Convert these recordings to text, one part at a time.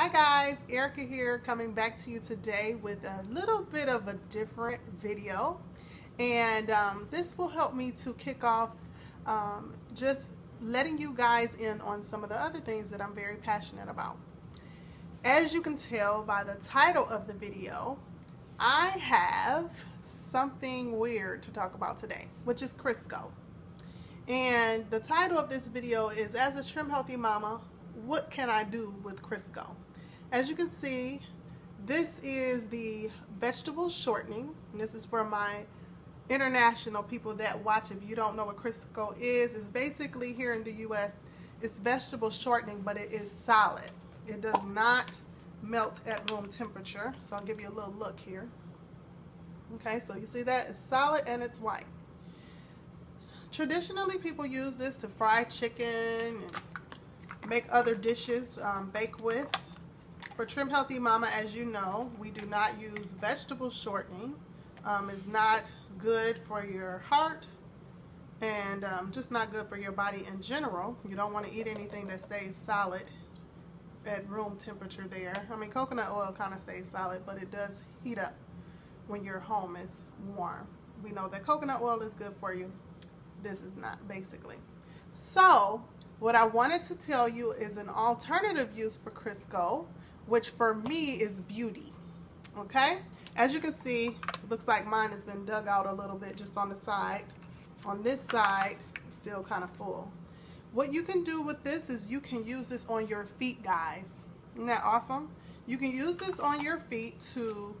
Hi guys, Erika here coming back to you today with a little bit of a different video and um, this will help me to kick off um, just letting you guys in on some of the other things that I'm very passionate about. As you can tell by the title of the video, I have something weird to talk about today, which is Crisco. And the title of this video is As a Trim Healthy Mama, What Can I Do with Crisco? As you can see, this is the vegetable shortening. This is for my international people that watch. If you don't know what Crisco is, it's basically here in the U.S., it's vegetable shortening, but it is solid. It does not melt at room temperature. So I'll give you a little look here. Okay, so you see that? It's solid and it's white. Traditionally, people use this to fry chicken and make other dishes, um, bake with. For Trim Healthy Mama, as you know, we do not use vegetable shortening. Um, it's not good for your heart and um, just not good for your body in general. You don't want to eat anything that stays solid at room temperature there. I mean, coconut oil kind of stays solid, but it does heat up when your home is warm. We know that coconut oil is good for you. This is not, basically. So, what I wanted to tell you is an alternative use for Crisco, which for me is beauty. Okay? As you can see, looks like mine has been dug out a little bit just on the side. On this side, still kind of full. What you can do with this is you can use this on your feet, guys. Isn't that awesome? You can use this on your feet to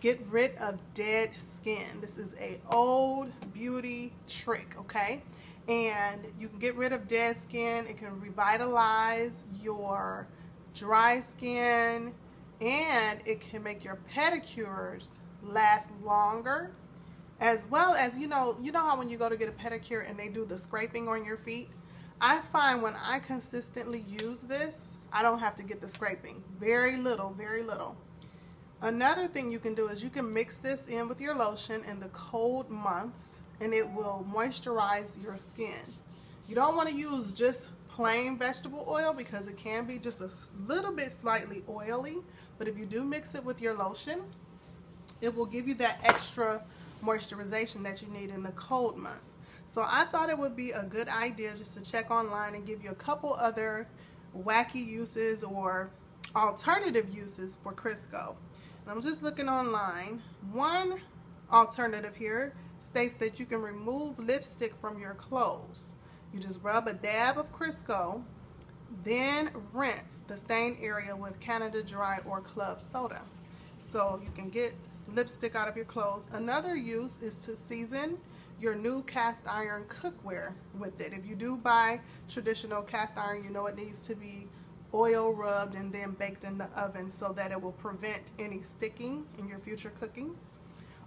get rid of dead skin. This is a old beauty trick, okay? And you can get rid of dead skin. It can revitalize your dry skin and it can make your pedicures last longer as well as you know you know how when you go to get a pedicure and they do the scraping on your feet? I find when I consistently use this I don't have to get the scraping. Very little very little. Another thing you can do is you can mix this in with your lotion in the cold months and it will moisturize your skin. You don't want to use just plain vegetable oil because it can be just a little bit slightly oily but if you do mix it with your lotion it will give you that extra moisturization that you need in the cold months. So I thought it would be a good idea just to check online and give you a couple other wacky uses or alternative uses for Crisco. And I'm just looking online. One alternative here states that you can remove lipstick from your clothes. You just rub a dab of Crisco, then rinse the stain area with Canada Dry or Club Soda. So you can get lipstick out of your clothes. Another use is to season your new cast iron cookware with it. If you do buy traditional cast iron, you know it needs to be oil rubbed and then baked in the oven so that it will prevent any sticking in your future cooking.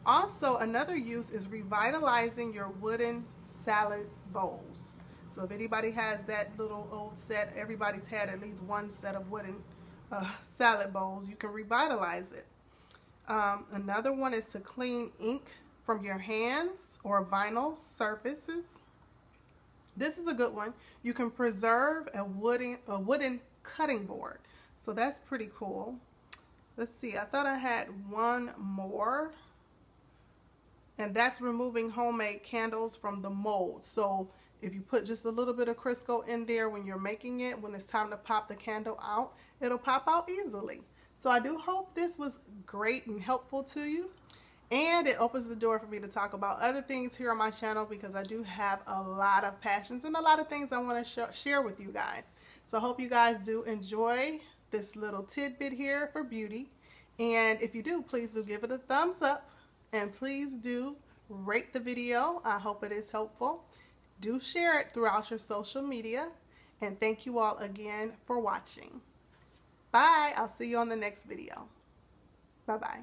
Also, another use is revitalizing your wooden salad bowls. So if anybody has that little old set, everybody's had at least one set of wooden uh, salad bowls, you can revitalize it. Um, another one is to clean ink from your hands or vinyl surfaces. This is a good one. You can preserve a wooden, a wooden cutting board. So that's pretty cool. Let's see, I thought I had one more. And that's removing homemade candles from the mold. So if you put just a little bit of Crisco in there when you're making it, when it's time to pop the candle out, it'll pop out easily. So I do hope this was great and helpful to you. And it opens the door for me to talk about other things here on my channel because I do have a lot of passions and a lot of things I want to sh share with you guys. So I hope you guys do enjoy this little tidbit here for beauty. And if you do, please do give it a thumbs up. And please do rate the video. I hope it is helpful. Do share it throughout your social media. And thank you all again for watching. Bye. I'll see you on the next video. Bye-bye.